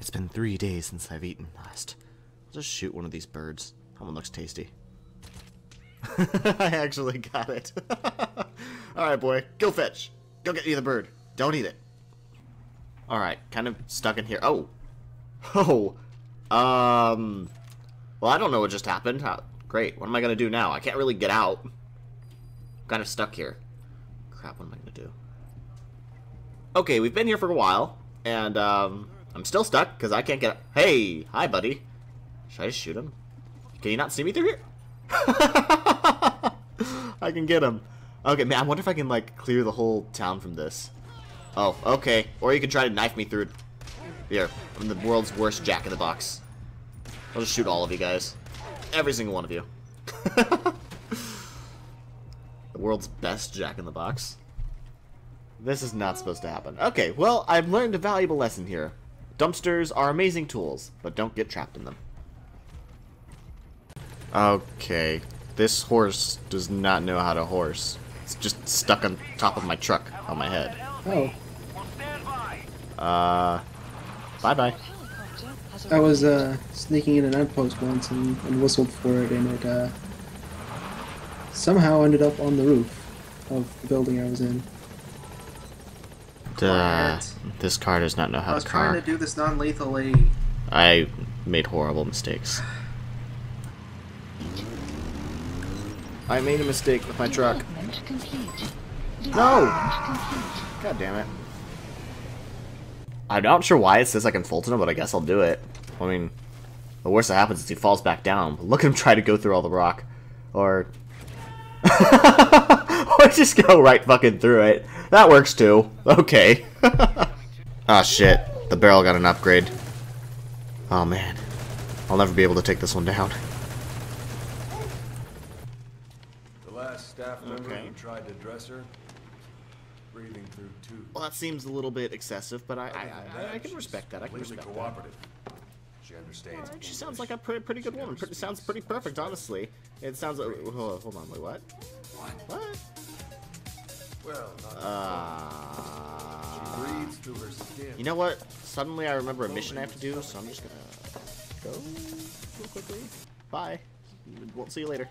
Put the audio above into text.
It's been three days since I've eaten last. I'll just shoot one of these birds. That one looks tasty. I actually got it. Alright, boy. Go fetch. Go get me the bird. Don't eat it. Alright, kind of stuck in here. Oh. Oh. Um. Well, I don't know what just happened. How, great. What am I going to do now? I can't really get out. I'm kind of stuck here. Crap, what am I going to do? Okay, we've been here for a while. And, um, I'm still stuck because I can't get... Hey! Hi, buddy. Should I just shoot him? Can you not see me through here? I can get him. Okay, man, I wonder if I can, like, clear the whole town from this. Oh, okay. Or you can try to knife me through. Here, I'm the world's worst jack-in-the-box. I'll just shoot all of you guys. Every single one of you. the world's best jack-in-the-box. This is not supposed to happen. Okay, well, I've learned a valuable lesson here. Dumpsters are amazing tools, but don't get trapped in them. Okay, this horse does not know how to horse. It's just stuck on top of my truck on my head. Oh, Uh, bye-bye. I was uh, sneaking in an outpost once and, and whistled for it, and it uh, somehow ended up on the roof of the building I was in. Duh, this car does not know how to I was to trying car. to do this non-lethally. I made horrible mistakes. I made a mistake with my truck. No! God damn it. I'm not sure why it says I can Fulton him, but I guess I'll do it. I mean, the worst that happens is he falls back down. But look at him try to go through all the rock. Or... or just go right fucking through it. That works too. Okay. Ah shit. The barrel got an upgrade. Oh man. I'll never be able to take this one down. The last staff member Okay. who tried to dress her, breathing through tubes. Well, that seems a little bit excessive, but I, I, I, I can respect that. I can respect that. cooperative. She understands. She sounds like a pretty, pretty good woman. Pretty, sounds pretty perfect, honestly. It sounds. Uh, hold, hold on, wait, what? What? Well, not Uh, she breathes through her skin. you know what? Suddenly I remember a mission I have to do, so I'm just gonna go real quickly. Bye. We'll see you later.